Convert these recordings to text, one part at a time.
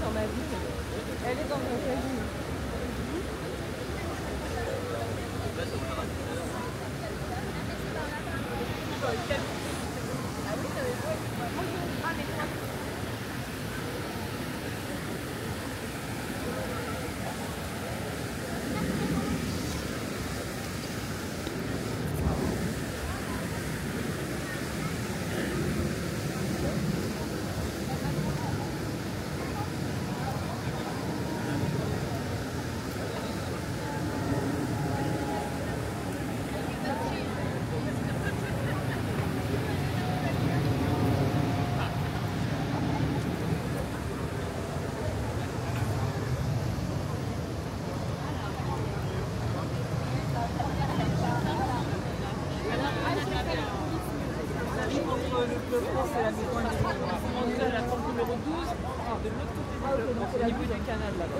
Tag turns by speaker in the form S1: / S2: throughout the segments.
S1: dans ma vie. Elle est dans mon famille.
S2: Le France et la porte numéro 12, de l'autre côté du au niveau d'un canal là-bas.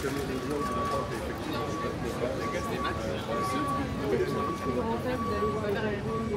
S1: Il y a